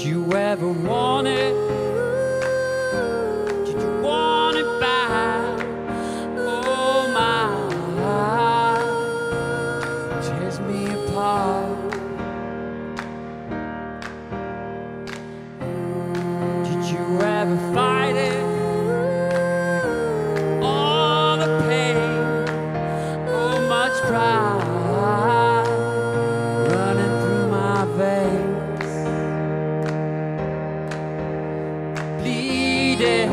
Did you ever want it? Did you want it back? Oh my, tears me apart. Did you ever fight bleeding,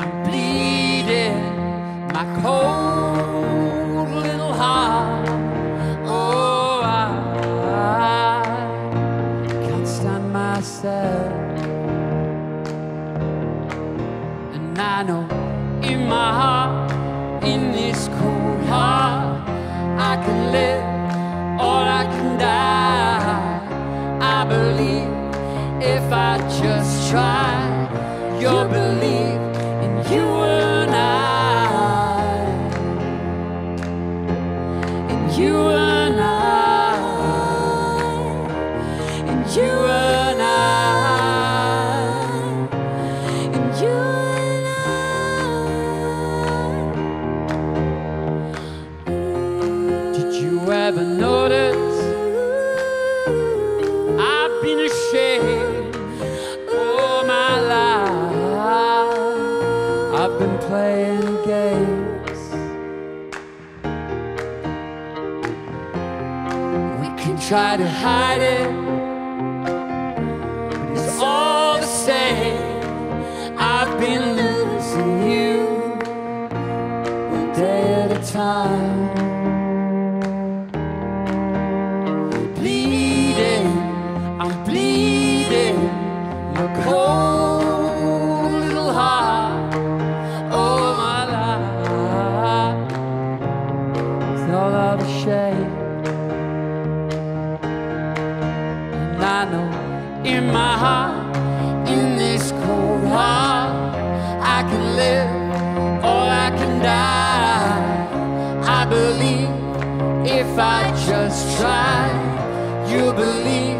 I'm bleeding, my cold little heart. Oh, I, I can't stand myself. And I know in my heart, in this cold heart, I can live or I can die. I believe if I just try, you'll believe in you and I. In you and I. In you and I. In you and I. Did you ever notice? I've been ashamed been playing games. We can try to hide it, but it's all the same. I've been losing you one day at a time. Bleeding, I'm bleeding. Your cold And I know in my heart, in this cold heart, I can live or I can die. I believe if I just try, you'll believe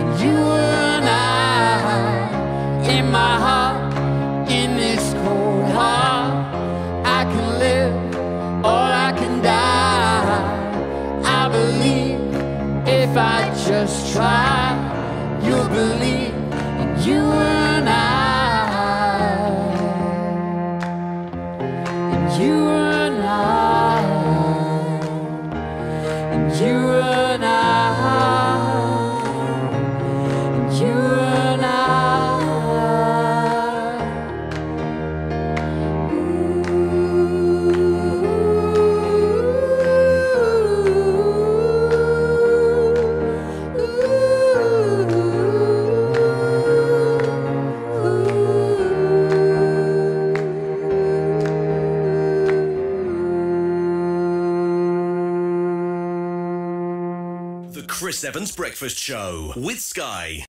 in you and I. In my heart, in this cold heart, I can live or I can die. I believe if I just try, Chris Evans Breakfast Show with Sky.